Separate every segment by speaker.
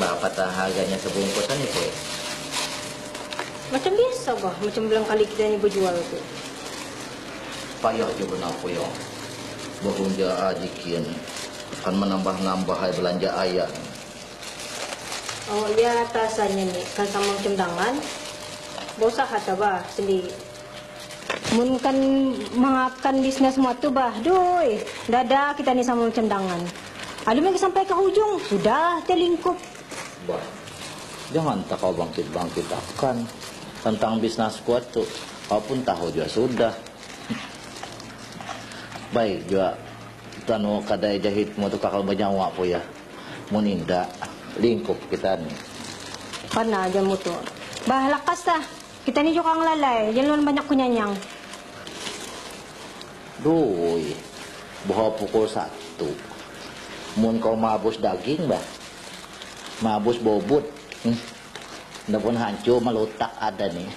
Speaker 1: Berapa harganya sebungkusan nih, Poy?
Speaker 2: Macam biasa bah, macam bilang kali kita ni berjual tu.
Speaker 1: Payah juga nak Poy. Berhunja ajikin. Kan menambah-nambah hai belanja ayah.
Speaker 2: Oh ya atasannya ni, kan sama macam tangan. Bosa kata bah sendiri. Mun kan mengapkan bisnes semua tu bah, doi. Dada kita ni sama macam tangan. Lagi sampai ke hujung, sudah terlingkup.
Speaker 1: Bah, jangan tak kau bangkit-bangkit akan tentang bisnis kuat tu. Kau pun tahu juga sudah. Baik juga tanu kadai jahit mu tu kakal banyawa po ya. Muninda lingkup kita ni.
Speaker 2: Pana aja mo tu. Bah, lakas ta. Kita ni juga ngelalai, jangan banyak kunyanyang.
Speaker 1: Duy, bawa pukul satu. Mun kau mabus daging bah. Mabus bobot. Hmm. Nda pun hancur melutak ada nih.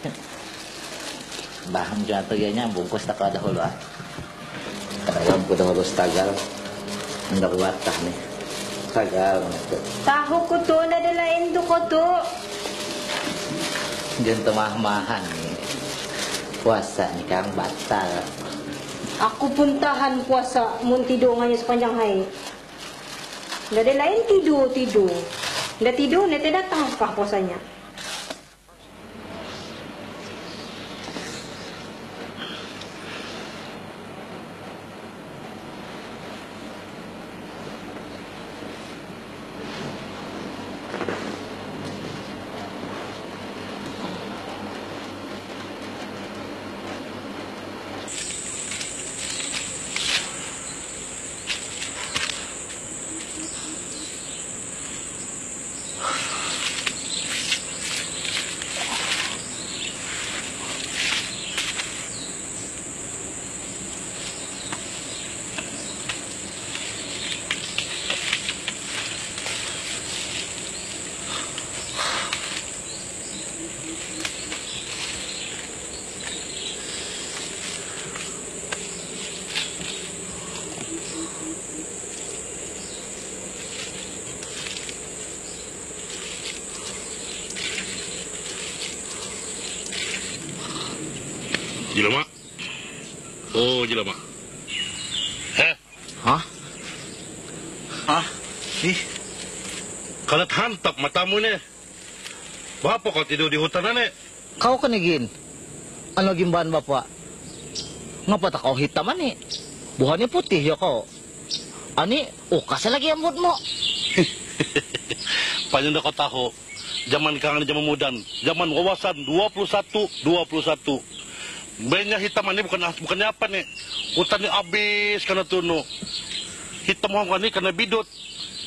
Speaker 1: Bah, macam tu ya bungkus tak ada dahulu ah. Kadang ku dahulu stagal. Nda kuatah nih. Stagal.
Speaker 2: Tahu ko to, nadalain to ko to.
Speaker 1: Jangan temah-mahan nih. Puasa nih kang batal.
Speaker 2: Aku pun tahan puasa mun tidur hanya sepanjang hari. Ada lain tidur tidur. Nggak tidur nanti datang kah puasanya.
Speaker 3: Jelema. Oh, jelema. Eh,
Speaker 1: Hah? Hah? Ih,
Speaker 3: kalau hantap matamu ni. Bapa kau tidur di hutan ni?
Speaker 1: kau kenigin. Ano gimban bapak? Ngapa tak kau hitam ani? Buahnya putih ya kau. Ani, oh kasih lagi rambut mo.
Speaker 3: Panjang dah kau tahu. Zaman kang ni zaman mudan. Zaman wawasan 21, 21. Banyak hitam ni bukan bukannya apa ni. Hutan ni habis kena tunu. Hitam orang ni kena bidut.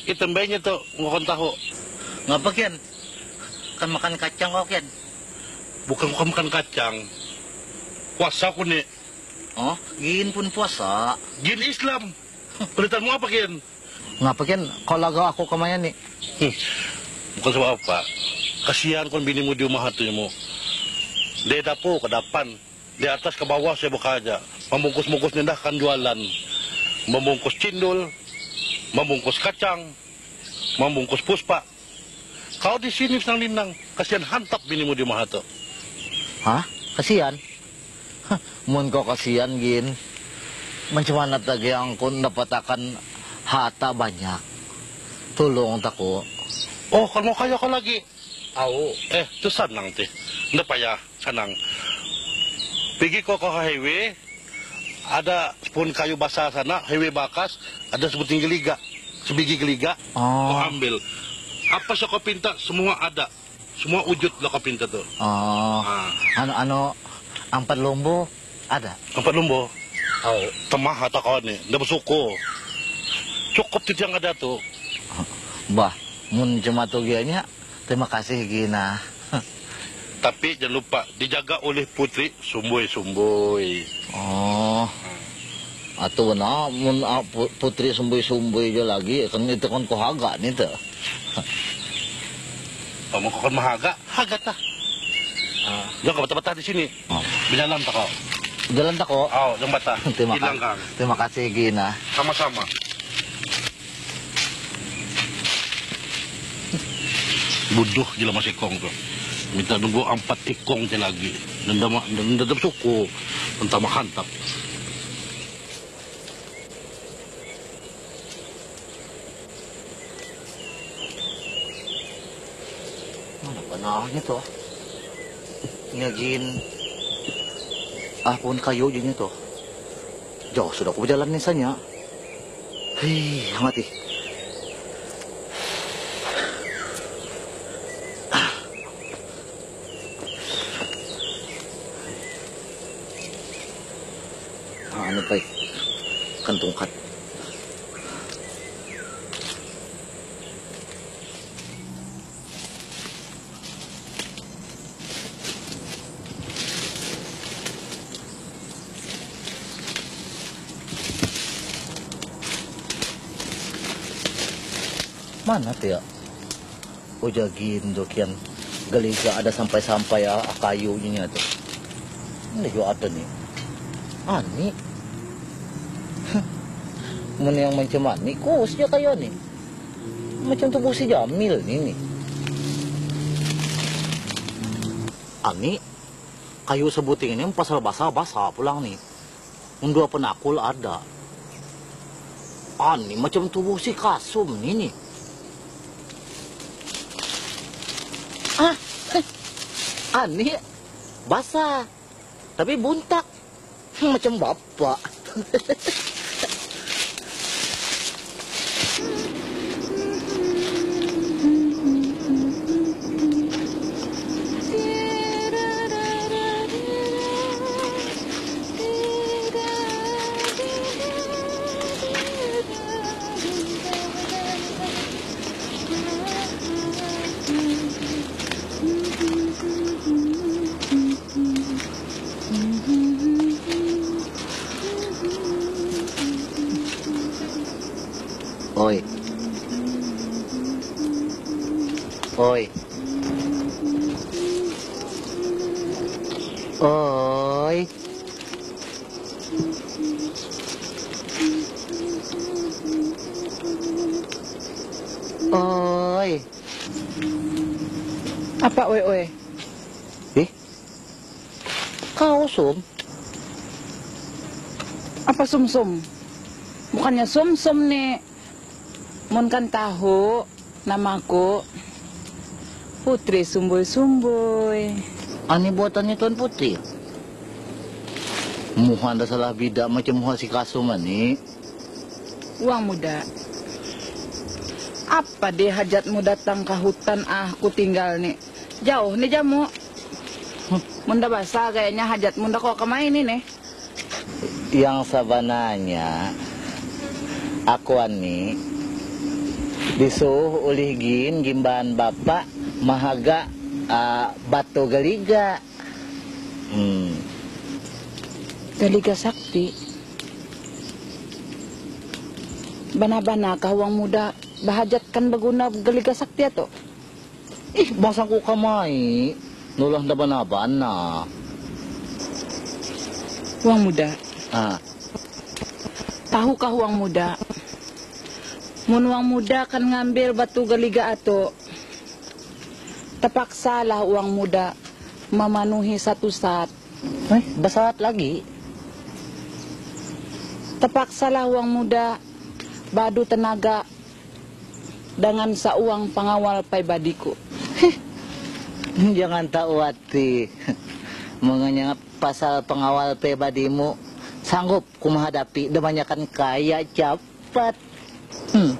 Speaker 3: Hitam banyak tu, kau tahu.
Speaker 1: Ngapa kian? Kan makan kacang kau kian.
Speaker 3: Bukan bukan makan kacang. Puasa aku ni.
Speaker 1: Oh, gin pun puasa.
Speaker 3: Jin Islam. Perintahmu apa kian?
Speaker 1: Ngapa kian? Kau laga aku ke mana nih?
Speaker 3: Hmm. Bukan sebab apa. Kasihan kon bini mu di rumah tu mu. Dia dapur ke depan. Di atas ke bawah saya buka aja. Membungkus-bungkus nendah kan jualan. Membungkus cindul. Membungkus kacang. Membungkus puspa. Kau di sini senang linang. Kasihan hantap bini mu di tu.
Speaker 1: Hah? Kasihan? Mun kau kasihan gin. Macam mana tadi yang kun dapat akan hata banyak. Tolong tako.
Speaker 3: Oh, kalau mau kaya kau lagi. Au. Eh, tu senang teh. Nda payah, senang. Pergi kau ke highway, ada sepun kayu basah sana, highway bakas, ada sebuting geliga. Sebiji geliga,
Speaker 1: Oh.
Speaker 3: kau ambil. Apa yang kau pinta, semua ada. Semua wujud lah kau pinta tu.
Speaker 1: Oh.
Speaker 3: Ah.
Speaker 1: Ano ano ang panlombo ada.
Speaker 3: Empat lumbo. Oh. Temah atau kau ni, nda bersuku. Cukup tu yang ada tu.
Speaker 1: Bah, mun cuma gianya. Terima kasih gina.
Speaker 3: Tapi jangan lupa, dijaga oleh putri sumbui-sumbui.
Speaker 1: Oh. Ato na mun ah, pu- putri sumboy-sumboy jo lagi kan itu kan kuhaga ni tu.
Speaker 3: Kamu kau mahaga, haga ta. Jangan kau betah-betah di sini.
Speaker 1: Oh.
Speaker 3: Binalam tak kau.
Speaker 1: Jalan tak ko.
Speaker 3: Oh, jangan betah.
Speaker 1: Terima kasih. Terima kasih gina.
Speaker 3: Sama-sama. Buduh lah masih kong. Minta nunggu empat tikong je lagi. Dan dah suku. Entah mahantap.
Speaker 1: Mana panahnya tuh? Ngajin ahpun kayu je tuh. Jauh sudah aku berjalan ni sanya. Hei, mati. Ah, ano pa eh? Mana tuh ya? Jagin do kian galiga ada sampai-sampai ah, kayunya tuh. Ini juga ada nih. Ani. Mun yang macam ani, kusnya kayo nih. Macam tubuh si Jamil nih nih. Ani, kayu sebuting ini pasal basah-basah pulang nih. Undua penakul ada. Ani macam tubuh si kasum nih nih. Ah, ani basah, tapi buntak. Macam bapak. Oi. Oi.
Speaker 4: Apa oi oi?
Speaker 1: Eh? Kau sum?
Speaker 4: Apa sum-sum? Bukannya sum-sum nih. Mun kan tahu namaku Putri Sumboy-Sumboy.
Speaker 1: Ani buatannya Tuan Putri. Muha anda salah bidak macam muha si kasum ani.
Speaker 4: Uang muda. Apa deh hajatmu datang ke hutan ah ku tinggal nih. Jauh nih jamu. Munda basah kayaknya hajat munda kok kemain ini nih.
Speaker 1: Yang sebenarnya aku ani disuruh oleh gin gimban bapak mahaga ah, batu galiga. Hmm.
Speaker 4: Galiga sakti. Bana-bana kawang muda bahajat kan baguna galiga sakti ato.
Speaker 1: Ih, bangsa ko kamay. Nulah na banaban na.
Speaker 4: Uang muda.
Speaker 1: Ah,
Speaker 4: Tahukah uang muda? Mun uang muda kan ngambil batu galiga ato. Terpaksalah uang muda memenuhi satu saat.
Speaker 1: eh, basahat lagi.
Speaker 4: Terpaksalah uang muda badu tenaga dengan sauang pengawal paibadiku.
Speaker 1: Jangan tahu hati. Mengenai pasal pengawal pribadimu sanggup ku menghadapi kebanyakan kaya cepat. Hmm,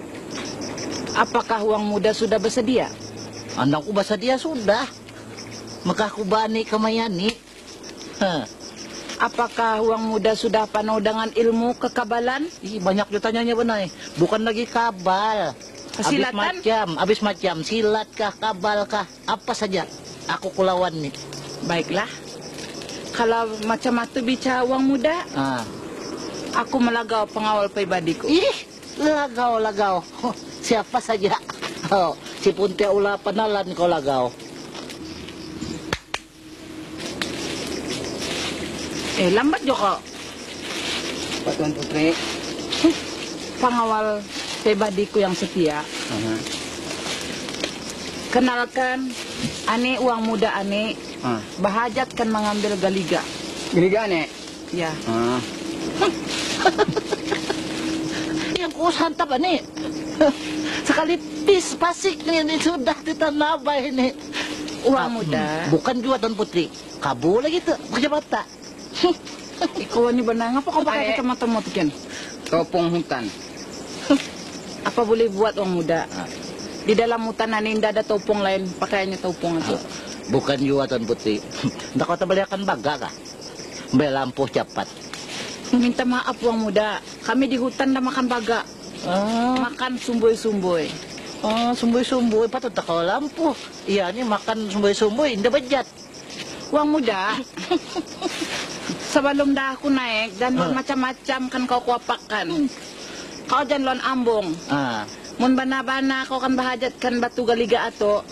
Speaker 4: Apakah uang muda sudah bersedia?
Speaker 1: Anakku bahasa dia sudah. Maka aku bani kemayani. Hah,
Speaker 4: Apakah uang muda sudah penuh dengan ilmu kekabalan?
Speaker 1: ih, banyak ditanyanya benai. Bukan lagi kabal. Habis
Speaker 4: Kesilatan?
Speaker 1: macam, habis macam silat kah, kabal kah, apa saja. Aku kulawan nih.
Speaker 4: Baiklah. Kalau macam itu bicara uang muda,
Speaker 1: Ah.
Speaker 4: aku melagau pengawal pribadiku.
Speaker 1: Ih, lagaw. Huh, Siapa saja. Oh, si Punte Ula penalan kau lagaw.
Speaker 4: Eh, lambat juga.
Speaker 5: Pak Tuan Putri.
Speaker 4: Pengawal pribadiku yang setia. Kenalkan, ane uang muda ane.
Speaker 5: Ah.
Speaker 4: Bahajat kan mengambil galiga.
Speaker 5: Giliga nek.
Speaker 4: Ya.
Speaker 5: Ah.
Speaker 1: Yang ku santap ini. Sekali pis pasik nih ini sudah ditanabay ini.
Speaker 4: Uang muda.
Speaker 1: Bukan juga Tuan Putri. Kabu lagi tuh, kerja mata.
Speaker 4: Ikaw ni benang apa kau pakai mo tikin?
Speaker 5: Topong hutan.
Speaker 4: Apa boleh buat uang muda? Di dalam hutan ane tidak ada topong lain, pakaiannya topong itu.
Speaker 1: Bukan juga Tuan Putri. Ndak kau terbaliakan baga kah? Mbak lampu cepat.
Speaker 4: Minta maaf uang muda, kami di hutan dah makan baga,
Speaker 1: Oh,
Speaker 4: makan sumboy-sumboy.
Speaker 1: oh sumboy-sumboy patut tak kau lampu. Iya ni makan sumboy-sumboy, indah bejat.
Speaker 4: Uang muda, sebelum dah aku naik dan
Speaker 1: Ah.
Speaker 4: macam-macam kan kau kuapakan. Kau jangan lon ambong.
Speaker 1: Ah,
Speaker 4: Mun bana-bana kau kan bahajatkan batu galiga atau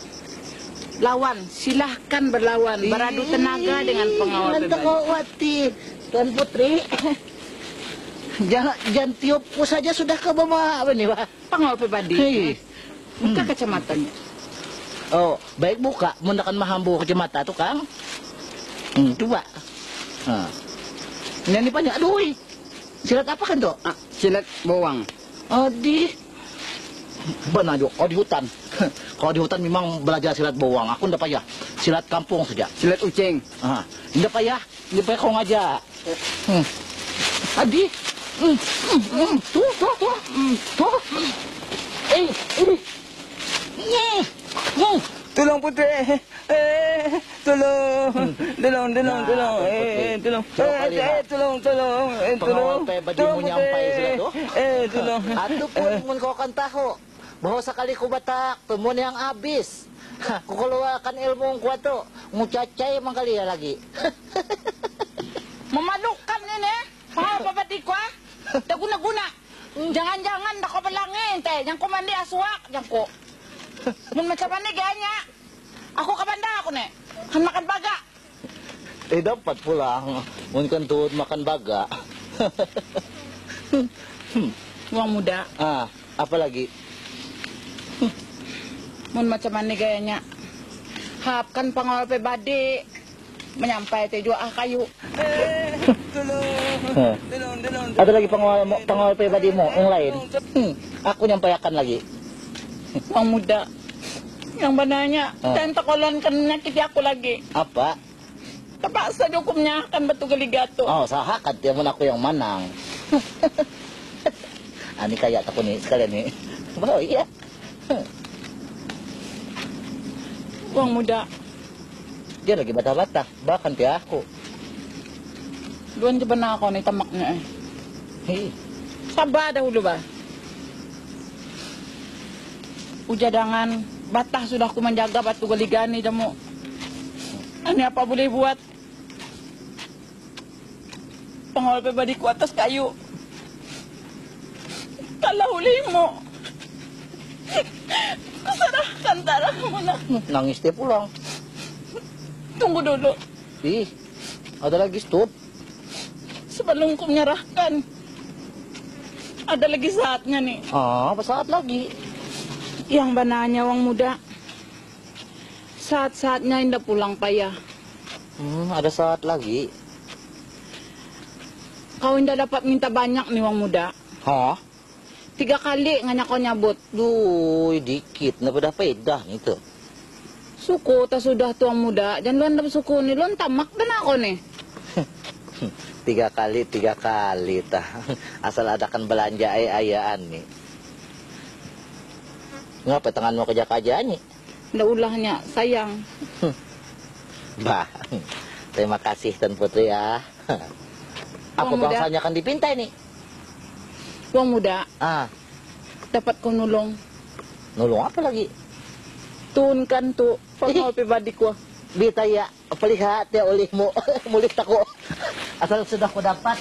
Speaker 4: lawan, silahkan berlawan, beradu tenaga dengan pengawal
Speaker 1: wati, Tuan Putri. jangan, jangan tiupku saja sudah ke bawah apa nih, Pak?
Speaker 4: Pengawal pribadi.
Speaker 1: Hei.
Speaker 4: Buka kacamatanya.
Speaker 1: Oh, baik buka. Mendakan mahambu kecamatan tuh, Kang. Hmm, coba. Nah. Ini banyak. Aduh, silat apa kan, Dok?
Speaker 5: Ah, silat bawang.
Speaker 1: Oh, di... Benar, Dok. Oh, di hutan. Kalau di hutan memang belajar silat bawang. Aku ndak payah. Silat kampung saja.
Speaker 5: Silat ucing.
Speaker 1: Ah, ndak payah. Ndak payah kau ngajak. Hmm. Adi. Tuh, tuh, tuh. Tuh. Eh, ini.
Speaker 5: Tolong putri. Eh, tolong. Tolong, tolong, tolong. Eh, tolong. Eh, eh, tolong, tolong. Eh,
Speaker 1: Pengawal
Speaker 5: tolong. Tolong. Eh, tolong.
Speaker 1: Atu pun mun kau akan tahu bahwa sekali ku batak temun yang habis. Hah, Ku keluarkan ilmu ku tu, ngucacai emang kali ya lagi.
Speaker 4: Memalukan ini. Pribadi ko ah. Dah guna-guna. Jangan-jangan dah kau belangin teh. Yang ko mandi aswak. Yang ko. Mun macam mana gaya Aku kabanda aku nih. Kan makan baga.
Speaker 1: eh dapat pulang, mun kan tuh makan baga.
Speaker 4: Uang muda.
Speaker 1: ah, apa lagi?
Speaker 4: Mun macam mana gayanya. Hapkan pengawal pribadi. Menyampai teh jua ah kayu.
Speaker 5: Eh, tolong.
Speaker 1: Ada lagi pengawal pengawal pribadi mo yang lain? Hmm, aku nyampaikan lagi.
Speaker 4: Uang muda. Yang benarnya.
Speaker 1: Ah.
Speaker 4: Dan takolon kan menyakiti aku lagi.
Speaker 1: Apa?
Speaker 4: Terpaksa dihukumnya kan batu galigato.
Speaker 1: Oh, sahakat ya mun aku yang manang. Ani kayak aku nih sekalian nih. Oh iya.
Speaker 4: Uang muda.
Speaker 1: Dia lagi bata-bata, bahkan pihak aku.
Speaker 4: Doon di ba na ako ni tamaknya eh.
Speaker 1: Hei,
Speaker 4: Saba dahulu ba? Ujadangan, batah sudah ku menjaga batu galigani damo. Ano apa boleh buat? Pengawal pribadi ku atas kayu. Kalau huli mo. Kuserahkan darah mo na.
Speaker 1: nangis dia pulang.
Speaker 4: Tunggu dulu.
Speaker 1: Ih, ada lagi stop.
Speaker 4: Sebelum ku menyerahkan. Ada lagi saatnya nih.
Speaker 1: Ah, apa saat lagi?
Speaker 4: Yang bananya uang muda. Saat-saatnya indah pulang payah.
Speaker 1: Hmm, ada saat lagi.
Speaker 4: Kau indah dapat minta banyak nih uang muda.
Speaker 1: Hah?
Speaker 4: Tiga kali nganya kau nyabut.
Speaker 1: Duh, dikit. Dah pedah nih tuh.
Speaker 4: Suku tak sudah tuang muda. Jangan luan dapat suku ni. Luan tamak dan aku nih.
Speaker 1: Tiga kali, tiga kali tah. Asal adakan belanja ay ayaan nih. Ngapa tangan mau kerja kerja nih?
Speaker 4: Ndak ulahnya. Sayang.
Speaker 1: Bah, terima kasih Tuan Putri ya.
Speaker 4: Muda.
Speaker 1: bangsanya kan dipintai nih.
Speaker 4: Uang muda.
Speaker 1: Ah,
Speaker 4: Dapat kau nulung.
Speaker 1: nulung apa lagi?
Speaker 4: Tuunkan tu. Pengawal pribadi.
Speaker 1: Bita ya, pelihat ya olehmu, mulik tako. Asal sudah ku dapat,